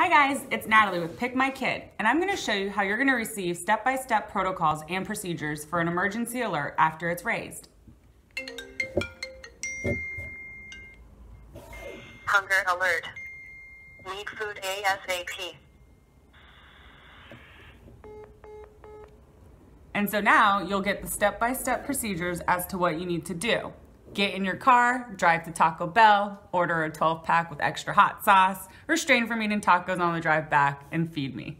Hi guys, it's Natalie with Pikmykid, and I'm going to show you how you're going to receive step-by-step -step protocols and procedures for an emergency alert after it's raised. Hunger alert. Need food ASAP. And so now you'll get the step-by-step -step procedures as to what you need to do. Get in your car, drive to Taco Bell, order a 12 pack with extra hot sauce, restrain from eating tacos on the drive back, and feed me.